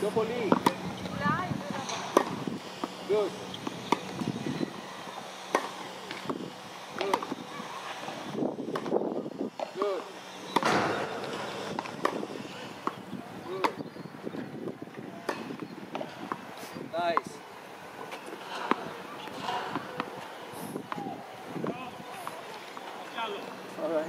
Double E. Good. Good. Good. Good. Nice. All right.